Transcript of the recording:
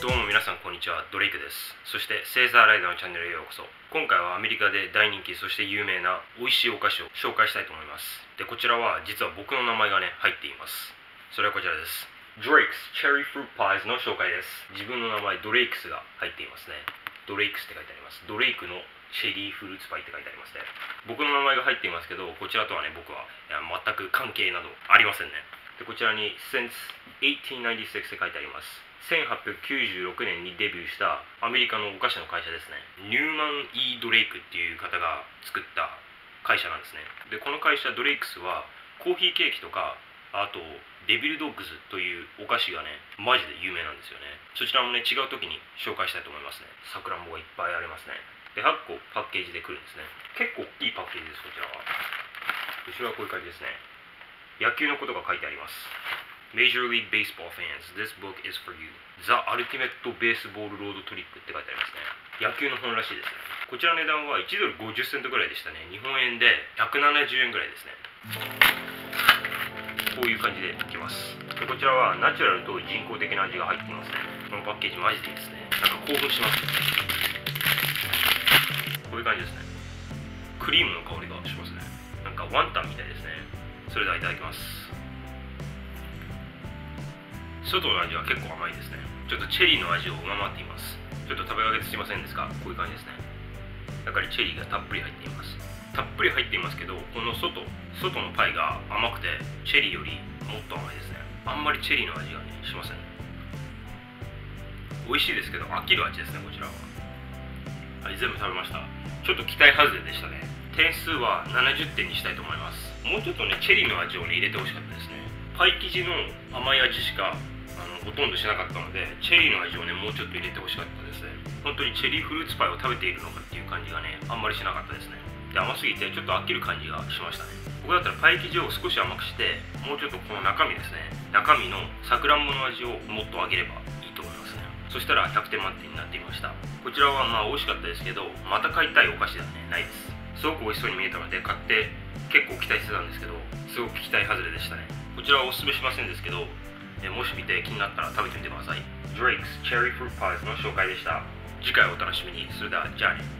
どうも皆さんこんにちは。ドレイクです。そしてセーザーライダーのチャンネルへようこそ。今回はアメリカで大人気そして有名な美味しいお菓子を紹介したいと思います。でこちらは実は僕の名前がね入っています。それはこちらです。Drake's Cherry Fruit Pies の紹介です。自分の名前ドレイクスが入っていますね。ドレイクスって書いてあります。ドレイクのチェリーフルーツパイって書いてありますね。僕の名前が入っていますけどこちらとはね僕は全く関係などありませんね。でこちらに Since 1896って書いてあります。1896年にデビューしたアメリカのお菓子の会社ですね。ニューマン・イー・ドレイクっていう方が作った会社なんですね。でこの会社ドレイクスはコーヒーケーキとかあとデビルドッグズというお菓子がねマジで有名なんですよね。そちらもね違う時に紹介したいと思いますね。さくらんぼがいっぱいありますね。で8個パッケージで来るんですね。結構大きいパッケージですこちらは。後ろはこういう感じですね。野球のことが書いてあります。Major League Baseball fans, this book is for you. The Ultimate Baseball Road Trip って書いてありますね。野球の本らしいですね。こちらの値段は1ドル50セントぐらいでしたね。日本円で170円ぐらいですね。こういう感じでいきます。でこちらはナチュラルと人工的な味が入っていますね。このパッケージマジでいいですね。なんか興奮します。ねこういう感じですね。クリームの香りがしますね。なんかワンタンみたいですね。それではいただきます。外の味は結構甘いですね。ちょっとチェリーの味を上回っています。ちょっと食べかけてすいませんですがこういう感じですね。中にチェリーがたっぷり入っています。たっぷり入っていますけどこの外外のパイが甘くてチェリーよりもっと甘いですね。あんまりチェリーの味がねしません。美味しいですけど飽きる味ですねこちらは。はい全部食べました。ちょっと期待外れでしたね。点数は70点にしたいと思います。もうちょっとねチェリーの味をね入れてほしかったですね。パイ生地の甘い味しかあのほとんどしなかったのでチェリーの味をねもうちょっと入れてほしかったですね。本当にチェリーフルーツパイを食べているのかっていう感じがねあんまりしなかったですね。で甘すぎてちょっと飽きる感じがしましたね。僕だったらパイ生地を少し甘くしてもうちょっとこの中身ですね。中身のさくらんぼの味をもっと上げればいいと思いますね。そしたら100点満点になっていました。こちらはまあ美味しかったですけどまた買いたいお菓子ではね。ないです。すごく美味しそうに見えたので買って結構期待してたんですけどすごく期待外れでしたね。こちらはおすすめしませんですけどえもし見て気になったら食べてみてください。Drake's Cherry Fruit Pies の紹介でした。次回お楽しみに。それではじゃあね。